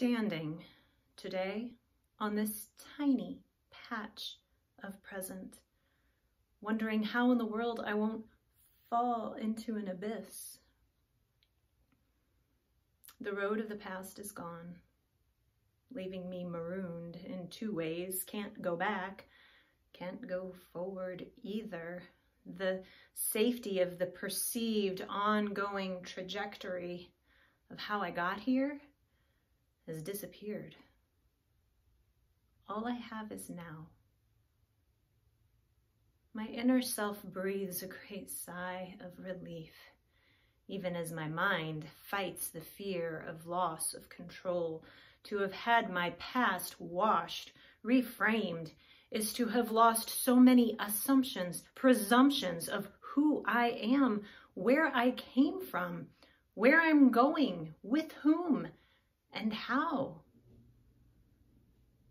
standing today on this tiny patch of present, wondering how in the world I won't fall into an abyss. The road of the past is gone, leaving me marooned in two ways. Can't go back, can't go forward either. The safety of the perceived ongoing trajectory of how I got here has disappeared. All I have is now. My inner self breathes a great sigh of relief, even as my mind fights the fear of loss of control. To have had my past washed, reframed, is to have lost so many assumptions, presumptions of who I am, where I came from, where I'm going, with whom, how.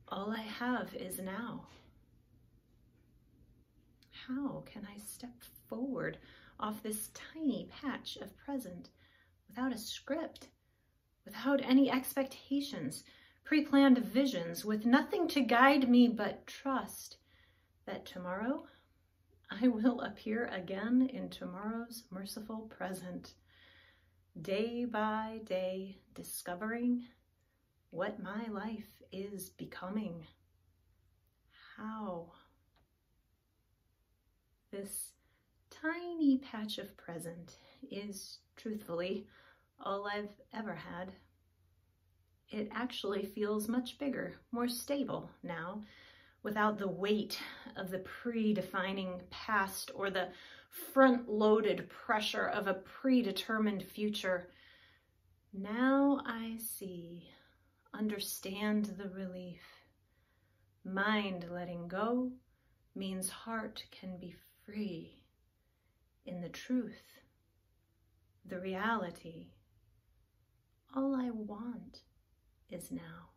All I have is now. How can I step forward off this tiny patch of present without a script, without any expectations, pre-planned visions, with nothing to guide me but trust that tomorrow I will appear again in tomorrow's merciful present day by day discovering what my life is becoming. How this tiny patch of present is truthfully all I've ever had. It actually feels much bigger, more stable now, without the weight of the predefining past or the front-loaded pressure of a predetermined future. Now I see, understand the relief. Mind letting go means heart can be free in the truth, the reality. All I want is now.